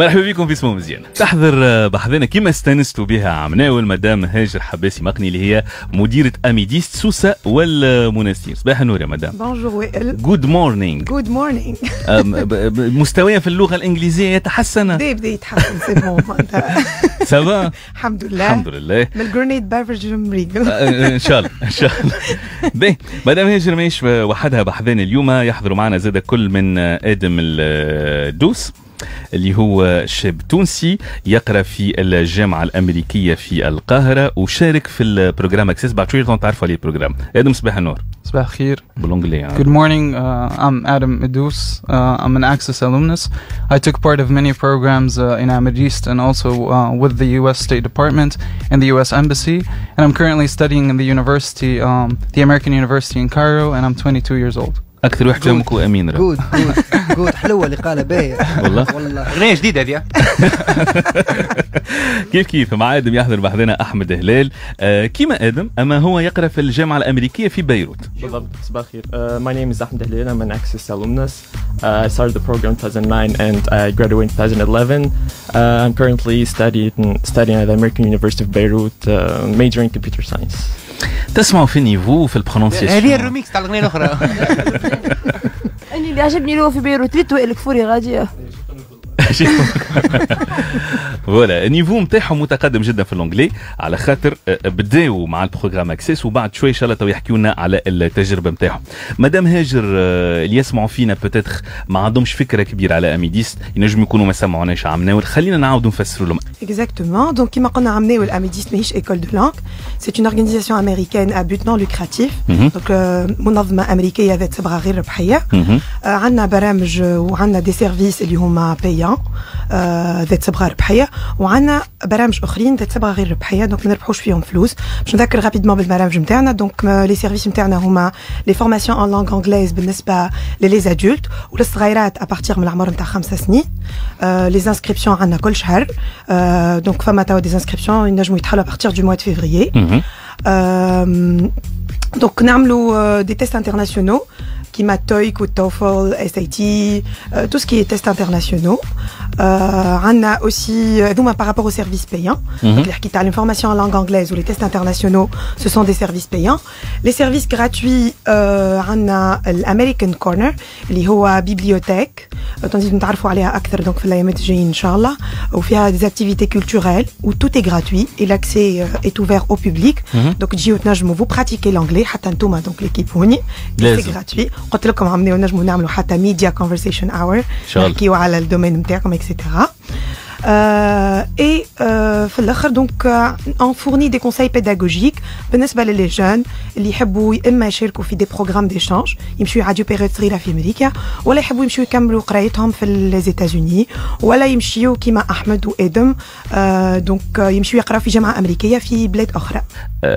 مرحبا بكم في سمو مزيان. تحضر بحذنا كما استانستوا بها عمناول مدام هاجر حباسي مقني اللي هي مديرة أميديست سوسة والمنستير صباح النور يا مدام. bonjour وائل good morning good morning مستوايا في اللغة الإنجليزية يتحسن. بدا بدا يتحسن c'est bon ça va الحمد لله. الحمد لله. من الجرنيد بافرج مريقل إن شاء الله إن شاء الله. باهي مدام هاجر ماهيش وحدها بحذان اليوم. يحضروا معنا زاد كل من آدم الدوس اللي هو شاب تونسي يقرا في الجامعة الامريكيه في القاهره وشارك في البروجرام اكسس بعد شوية تعرفوا عليه البروجرام آدم صباح النور صباح الخير بالانجلي Good morning uh, I'm Adam Idous uh, I'm an Access alumnus I took part of many programs uh, in Ahmed East and also uh, with the US State Department and the US Embassy and I'm currently studying in the university um, the American University in Cairo and I'm 22 years old أكثر واحد فيهم هو أمين راه good good حلوة اللي قالها باهي والله. والله. اغنيه جديدة هذه. كيف كيف؟ مع آدم يحضر بحذانا أحمد هلال. آه، كيما آدم أما هو يقرأ في الجامعة الأمريكية في بيروت. بالضبط. صباح الخير. my name is أحمد هلال. I'm an Access alumnus I start the program 2009 and I graduate 2011 I'm currently studying studying at American University of Beirut majoring computer science تسمعوا في ال niveau في هذه ال prononciation ال remix تاع الاغنيه الأخرى. اللي عجبني هو في بيروت ريت وائل كفوري غادية voilà ال niveau نتاعهم متقدم جدا في ال anglais على خاطر آه، بداوا مع ال programme Access وبعد شوي إن شاء الله تو يحكيوا لنا على التجربة نتاعهم مدام هاجر آه، اللي يسمعوا فينا peut-être ما عندهمش فكرة كبيرة على AMIDEAST ينجموا يكونوا ما سمعوناش عمناول خلينا نعاودوا نفسروا لهم. Donc, كيما ديما نقولوا AMIDEAST ماهيش école de langue. C'est une organisation américaine à but non lucratif. Mhm. Donc, منظمة أمريكية ذات صبغة غير ربحية. مهم. آه، عندنا برامج وعندنا des services اللي هما payants آه، ذات صبغة ربحية وعندنا برامج أخرين ذات صبغة غير ربحية donc ما نربحوش فيهم فلوس. باش نذكر rapidement بالبرامج نتاعنا donc les services نتاعنا هما les formations en langue anglaise بالنسبة ل les adultes وللصغيرات à partir من العمر نتاع خمسة سنين. لي انسكريبسيون عندنا كل شهر. دونك فما توا دي انسكريبسيون ينجموا يتحلوا ابارتيغ دو موا دو فيفريي مهم. دونك نعملوا دي تيست انترناسيونaux كيما TOEIC والتوفل SAT euh, tout ce qui est tests internationaux euh, عندنا aussi هذوما par rapport aux services payants Mhm. donc اللي حكيت على formation en langue anglaise ou les tests internationaux ce sont des services payants les services gratuits euh, عندنا الامريكان كورنر اللي هو بيبليوتيك تنزيد نتعرفوا عليها اكثر دونك في الايامات الجايين ان شاء الله وفيها des activités culturelles où tout est gratuit et l'accès euh, est ouvert au public Mhm. دونك تجيو تنجموا vous pratiquez l'anglais حتى انتوما دونك ليكيب هوني لازم. سي gratuit قلت لكم عملنا نجموا نعملوا حتى même des conversation hour. نحكيو على ال domaine نتاعكم et cetera Euh, et euh, في الآخر donc on fournit des conseils pédagogiques بالنسبة ل les jeunes اللي يحبوا إما يشاركوا في des programmes d'échange يمشيو يعديو période صغيره في أمريكا ولا يحبوا يمشيو يكملوا قرايتهم في les États-Unis ولا يمشيو كيما أحمد وادم آه donc يمشيو يقراو في جامعة أمريكية في بلاد أخرى.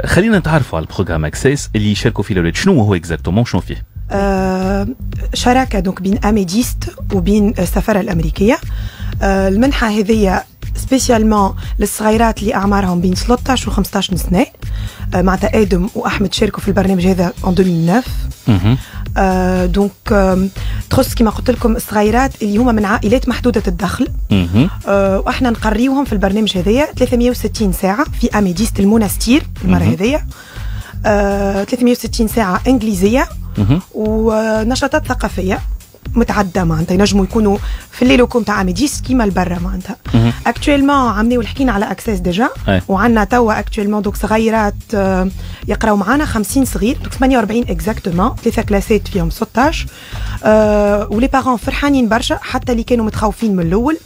خلينا نتعرفوا على ال programme Access اللي يشاركوا فيه الأولاد. شنو هو exactement شنو فيه؟ شراكة donc بين AMIDEAST وبين السفارة الأمريكية آه، المنحة هذه spécialement للصغيرات اللي أعمارهم بين 13 و 15 سنة آه، معناتها آدم وأحمد شاركوا في البرنامج هذا en 2009 مهم. آه، donc آم، تخص كما قلت لكم الصغيرات اللي هما من عائلات محدودة الدخل. آه، وإحنا نقريوهم في البرنامج هذايا 360 ساعة في AMIDEAST المونستير المرة. هذيا آه، 360 ساعة إنجليزية. ونشاطات ثقافية متعددة معناتها ينجموا يكونوا في الليل وكم تاع ميديس كيما البرا معناتها. actuellement عملنا حكينا على Access déjà. وعندنا توا actuellement donc صغيرات آه، يقراو معنا 50 صغير donc 48 exactement ثلاثة كلاسات فيهم 16 آه و les parents فرحانين برشا حتى اللي كانوا متخوفين من الأول.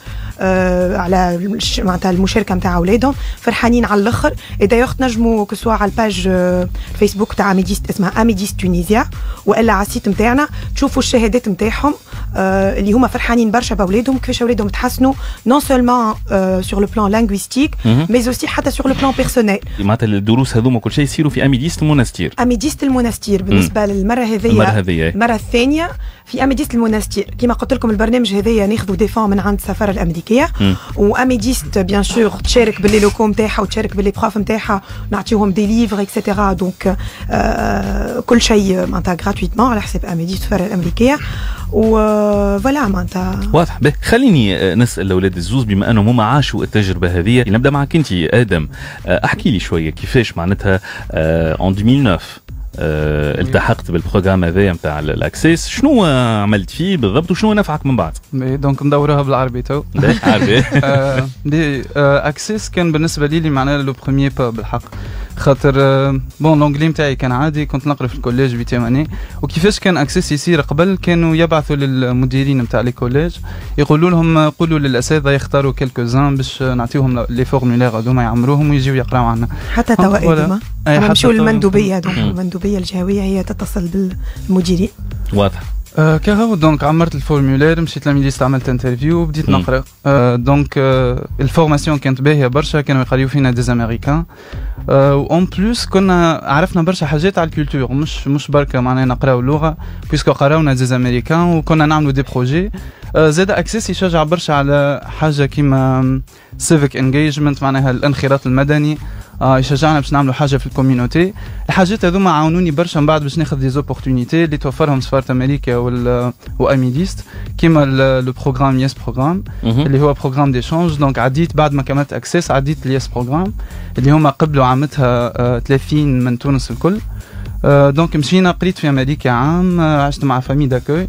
على الش- معناتها المشاركة نتاع أولادهم فرحانين على الآخر. دايوغ تنجموا كسوا على ال page آه، الفيسبوك تاع AMIDEAST اسمها AMIDEAST Tunisia وإلا على ال site نتاعنا تشوفوا الشهادات نتاعهم آه اللي هما فرحانين برشا باولادهم كيفاش اولادهم تحسنوا non seulement sur le plan linguistique. mais aussi حتى sur le plan personnel معناتها الدروس هذوما كل شيء يصيروا في AMIDEAST المونستير AMIDEAST المونستير بالنسبة للمرة هذيا. المرة هذيا. المره الثانية في AMIDEAST المونستير كما قلت لكم البرنامج هذايا ناخذوا des fonds من عند السفارة الأمريكية. و AMIDEAST bien sûr تشارك ب les locaux نتاعها وتشارك ب les profs نتاعها نعطيوهم des livres et cetera donc آه كل شيء معناتها gratuitement على حساب AMIDEAST السفارة الأمريكية. و voilà معناتها. واضح. به خليني آه، نسأل الاولاد الزوز بما أنهم هم عاشوا التجربة هذه نبدأ معك أنت آدم. آه، أحكي لي شوية كيفاش معناتها en 2009 آه، التحقت بال programme هذايا نتاع ال Access؟ شنو عملت فيه بالضبط وشنو نفعك من بعد؟ donc ندورها بالعربي تو. عربي آه، Access كان بالنسبة لي معناها le premier pas بالحق خاطر bon l'anglais نتاعي كان عادي كنت نقرأ في ال collège huitième année وكيفاش كان Access يصير؟ قبل كانوا يبعثوا للمديرين نتاع les collèges يقولوا لهم قولوا للأساتذة يختاروا quelques-uns باش نعطيوهم les formulaires هذوما يعمروهم ويجيو يقراو عنا. حتى توا آدم نمشيو للمندوبية. المندوبية الجهوية هي تتصل بالمديرين. واضح. آه كهو donc عمرت ال formulaire مشيت ل AMIDEAST عملت interview وبديت مم. نقرا donc ال formation كانت باهيه برشا كانوا يقريو فينا des Américains آه و en plus كنا عرفنا برشا حاجات على ال culture مش مش بركه معناها نقراو اللغة parce que قراونا des Américains وكنا نعملوا des projets زاد Access يشجع برشا على حاجة كيما civic engagement معناها الانخراط المدني يشجعنا باش نعملوا حاجة في ال community. الحاجات هذوما عاونوني برشا من بعد باش ناخذ des opportunités اللي توفرهم سفارة أمريكا و AMIDEAST. كيما le programme YES Program اللي هو programme d'échange donc عديت بعد ما كملت Access عديت ال YES Program اللي هما قبلوا عامتها آه 30 من تونس الكل. آه donc مشينا قريت في أمريكا عام آه عشت مع famille d'accueil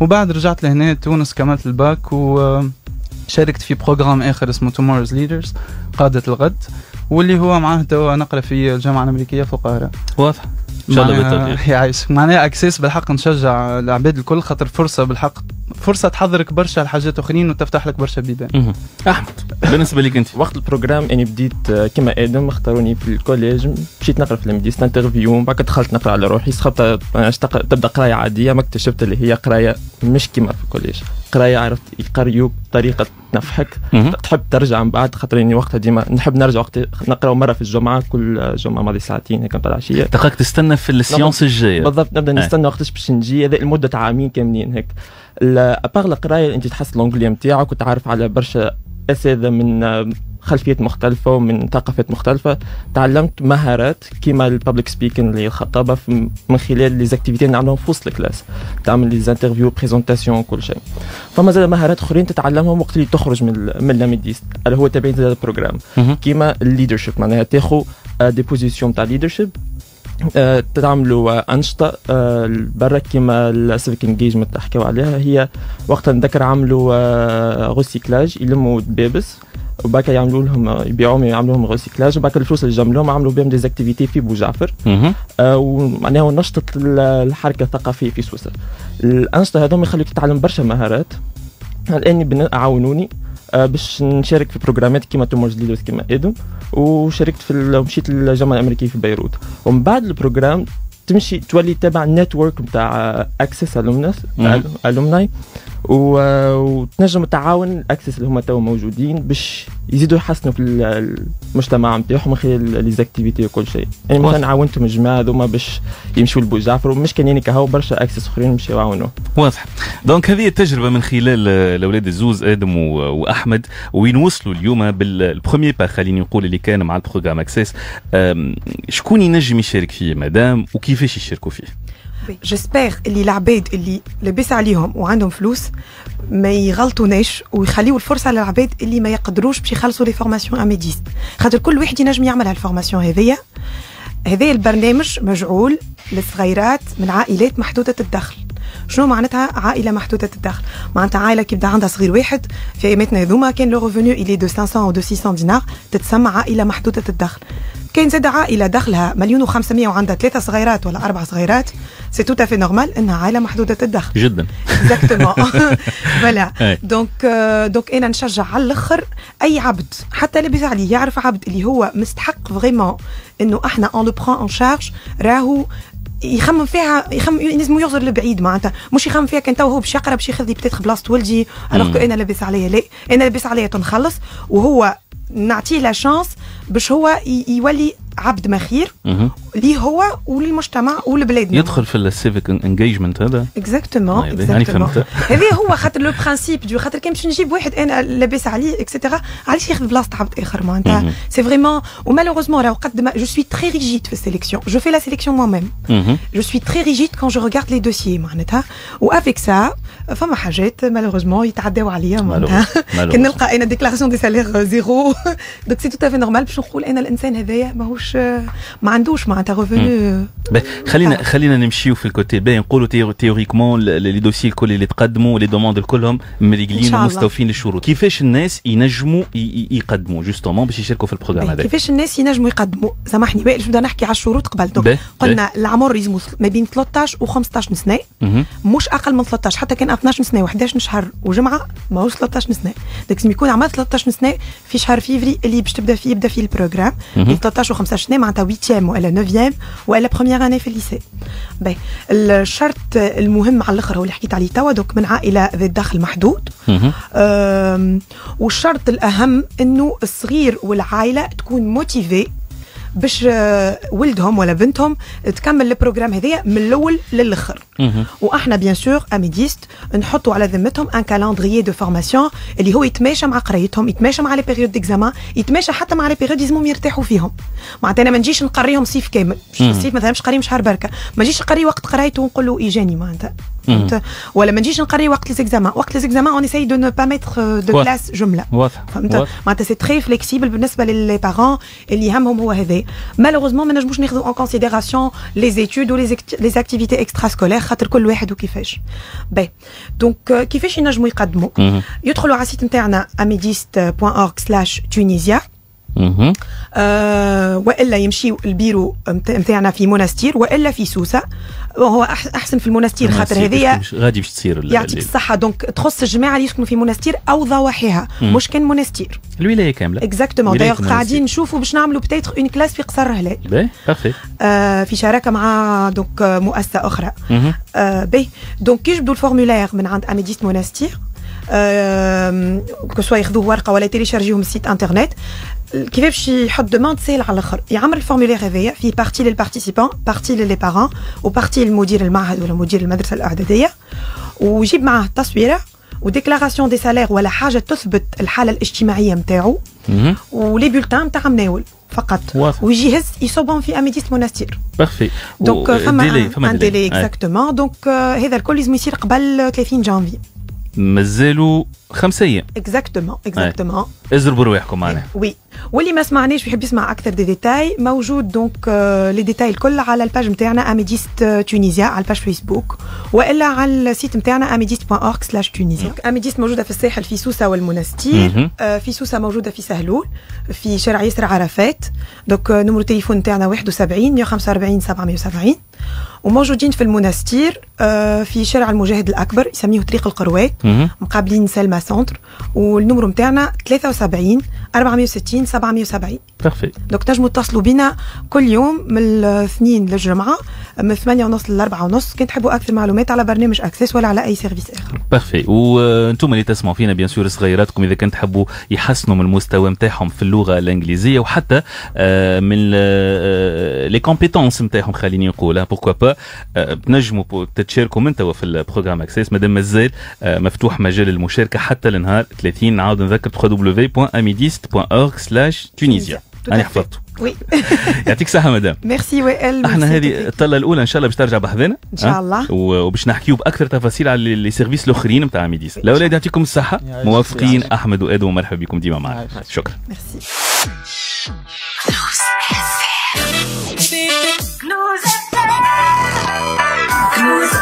وبعد رجعت لهنا تونس كملت الباك و آه، شاركت في programme آخر اسمه Tomorrow's Leaders قادة الغد. واللي هو معاه توا نقرأ في الجامعة الأمريكية في القاهرة. واضح. إن شاء الله بالتوفيق. يعيش معناها Access بالحق نشجع العباد الكل خاطر فرصة بالحق. فرصة تحضرك برشا لحاجات أخرين وتفتح لك برشا بيبان. أحمد بالنسبة لك أنت؟ وقت ال programme اني بديت آه، كما آدم اختاروني في ال collège. مشيت نقرأ في AMIDEAST interview ومن بعد دخلت نقرأ على روحي. سخايلت اشتق- تبدأ قراية عادية. ما اكتشفت اللي هي قراية مش كما في ال collège. قرايه عرفت يقريوك بطريقه تنفعك. تحب ترجع من بعد خاطر اني وقتها ديما نحب نرجع وقت نقرأ مرة في الجمعة كل جمعة ماضي ساعتين هيك نتاع العشيه تلقاك تستنى في ال séance الجاية بالضبط نبدأ إيه. نستنى وقتاش باش نجي هذا لمدة عامين كاملين هيك à part القراية أنت تحس l'anglais نتاعك وتعرف على برشا أساتذة من خلفيات مختلفة ومن ثقافات مختلفة. تعلمت مهارات كيما ال public speaking اللي الخطابة من خلال les activités اللي نعملهم في وسط ال classe. تعمل les interviews présentations كل شيء. فما زاد مهارات أخرين تتعلمهم وقت اللي تخرج من من l'AMIDEAST اللي هو تبعين هذا ال programme. كيما ال leadership معناها تاخذ des positions تاع leadership آه، تعملوا أنشطة آه، برا كيما ال civic engagement تحكيو عليها. هي وقتها نذكر عملوا آه، recyclage يلموا دبابس وباكا يعملوا لهم يبيعوهم يعملوا لهم recyclage وبهاك الفلوس اللي جم لهم عملوا بهم des activités في بوجعفر. آه، ومعناها نشطت ال- الحركة الثقافية في سوسة. الانشطه هذوم يخليك تتعلم برشا مهارات. الآن عاونوني آه، باش نشارك في بروجرامات كيما Tomorrow's Leaders كيما آدم وشاركت في مشيت للجامعة الأمريكية في بيروت. ومن بعد ال programme تمشي تولي تابع ال network نتاع Access alumnis مم. alumni وتنجم تعاون ال Access اللي هما توا موجودين باش يزيدوا يحسنوا في ال- المجتمع نتاعهم من خلال les activités وكل شيء. يعني مثلا عاونتهم الجماعة هذوما باش يمشوا لبو جعفر ومش كان يعني كهو برشا Access أخرين مش يعاونوا واضح. donc هذه التجربة من خلال الأولاد الزوز آدم وأحمد وين وصلوا اليوم بال premier pas خليني نقول اللي كان مع ال programme Access. شكون ينجم يشارك فيه مدام؟ وكيفاش يشاركوا فيه؟ j'espère اللي العباد اللي لاباس عليهم وعندهم فلوس ما يغلطوناش ويخليوا الفرصة للعباد اللي ما يقدروش باش يخلصوا les formations AMIDEAST خاطر كل واحد ينجم يعمل هال formation هذيا. هذا البرنامج مجعول للصغيرات من عائلات محدودة الدخل. شنو معناتها عائلة محدودة الدخل؟ معناتها عائلة كي يبدا عندها صغير واحد في اياماتنا هذوما كان le revenu il est de 500 أو de 600 دينار تتسمى عائلة محدودة الدخل. كاين زاد عائلة دخلها مليون و500 وعندها ثلاثة صغيرات ولا أربع صغيرات. c'est tout à fait normal إنها عائلة محدودة الدخل. جدا. exactement voilà. donc donc أنا نشجع على الأخر أي عبد حتى لاباس عليه يعرف عبد اللي هو مستحق vraiment إنه إحنا on le prend en charge راهو يخمم فيها يخمم لازم يغزر لبعيد معناتها. مش يخمم فيها كان تو هو باش يقرا باش ياخذ لي peut-être بلاصه ولدي alors أنا لاباس عليا لا أنا لاباس عليا تنخلص وهو نعطيه la chance باش هو يولي عبد مخير. ليه هو وللمجتمع ولبلادنا. يدخل في ال civic engagement هذا. exactement يعني exactement فهمت. هذا هو خاطر le principe de خاطر كان باش نجيب واحد أنا لاباس عليه et cetera علاش ياخذ بلاصة عبد آخر؟ معناتها. c'est vraiment و malheureusement راهو قد ما je suis très rigide في ال sélection je fais la sélection moi-même je suis très rigide quand je regarde les dossiers معناتها. و avec ça فما حاجات malheureusement يتعداو عليا معناتها. كان نلقى أنا déclaration de salaire zéro donc c'est tout à fait normal باش نقول أنا الإنسان هذايا ماهوش ما عندوش معناتها. revenu باهي، خلينا خلينا نمشيو في ال côté باهي نقولوا théori- théoriquement les dossiers الكل اللي تقدموا les demandes الكلهم إن مريقلين. ومستوفين للشروط كيفاش الناس ينجموا يقدموا justement باش يشاركوا في ال programme هذا كيفاش الناس ينجموا يقدموا سامحني باقي نبدا نحكي على الشروط قبل باهي، قلنا العمر يلزموا ما بين 13 و 15 سنه. مش أقل من 13 حتى كان 12 سنه و11 شهر وجمعة ماهوش 13 سنه لازم يكون عمل 13 سنه في شهر فيفري اللي باش تبدأ فيه يبدأ فيه ال programme. مهم. من 13 و 15 سنه معناتها 8 والا 9 والا première année في ال lycée باهي الشرط المهم على الأخر هو اللي حكيت عليه توا donc من عائلة ذات دخل محدود. والشرط الأهم إنه الصغير والعائلة تكون motivée باش آه، ولدهم ولا بنتهم تكمل ال programme هذايا من الأول للآخر. وأحنا bien sûr AMIDEAST نحطوا على ذمتهم un calendrier de formation اللي هو يتماشى مع قرايتهم يتماشى مع les périodes d'examens يتماشى حتى مع les périodes لازمهم يرتاحوا فيهم. معناتها أنا ما نجيش نقريهم صيف كامل. الصيف مثلا مش قريهم شهر بركة. ما نجيش نقري وقت قرايته ونقول له إيجاني معناتها. ولا ما نجيش نقري وقت les examens وقت les examens on essaie de ne pas mettre de واضح. classes جمله واضح فهمت واضح. معناتها c'est très flexible بالنسبة ل les parents اللي يهمهم هو هذا malheureusement ما نجموش ناخذوا en considération les études و les les activités extra-scolaires خاطر كل واحد وكيفاش باهي donc كيفاش ينجموا يقدموا مهم. يدخلوا على ال site نتاعنا amideast.org/tunisia مهم. آه والا يمشيوا البيرو مت- نتاعنا في منستير والا في سوسه هو أح- أحسن في المنستير خاطر هذيا غادي باش تصير يعطيك ال- الصحة. donc تخص الجماعة اللي يسكنوا في منستير أو ضواحيها. مش كان منستير الولاية كاملة. exactement d'ailleurs قاعدين. نشوفوا باش نعملوا peut-être une classe في قصر هلال. باهي parfait آه في شراكة مع donc آه، مؤسسة أخرى. آه باهي donc كي يجبدوا ال formulaire من عند AMIDEAST Monastir آه que ce soit ياخذوه ورقة ولا تيليشارجيوه من ال site internet كيف باش يحط demande سهل على الآخر يعمل ال formulaire هذايا فيه partie لل participant partie ل les parents و partie للمدير المعهد ولا مدير المدرسة الاعداديه ويجيب معاه تصويره و déclaration de salaire ولا حاجة تثبت الحاله الاجتماعيه نتاعو. و les bulletins نتاع مناول فقط. ويجي يهز يصوبهم في AMIDEAST Monastir parfait donc فما un délai. exactement donc هذا الكل لازم يصير قبل 30 جانفي مازالوا خمسة أيام. exactement exactement ازربوا رواحكم معناها oui واللي ما سمعناش ويحب يسمع أكثر دي ديتاي موجود donc آه، les détails الكل على ال page نتاعنا AMIDEAST Tunisia على ال page Facebook وإلا على ال site نتاعنا اميديست.org slash Tunisia اميديست موجودة في الساحل في سوسة والمنستير. مهم. آه، في سوسة موجودة في سهلول في شارع ياسر عرفات. donc آه، numéro téléphone نتاعنا 71 145 770 وموجودين في المنستير آه، في شارع المجاهد الأكبر يسميه طريق القروات. مهم. مقابلين سلمى سنتر وال numéro نتاعنا 73 460 770 parfait donc تنجموا تتصلوا بنا كل يوم من الاثنين للجمعة من 8 ونص ل 4 ونص. كان تحبوا أكثر معلومات على برنامج اكسس ولا على أي service آخر؟ parfait وأنتم اللي تسمعوا فينا bien sûr صغيراتكم. إذا كان تحبوا يحسنوا من المستوى نتاعهم في اللغة الإنجليزية وحتى آه، من les compétences نتاعهم خليني نقول pourquoi pas تنجموا تتشاركوا من توا في ال programme اكسس مادام مازال مفتوح مجال المشاركة حتى لنهار 30 نعاود نذكر www.amidist.org/tunisia أنا. حفظته وي يعطيك صحة مدام. ميرسي وائل إحنا هذه الطلة الأولى إن شاء الله باش ترجع بحذنا إن شاء الله وباش نحكيو بأكثر تفاصيل على لي سيرفيس الآخرين نتاع ميديس. الأولاد يعطيكم الصحة. موافقين أحمد وأدو ومرحبا بكم ديما معنا. شكرا. ميرسي Cruise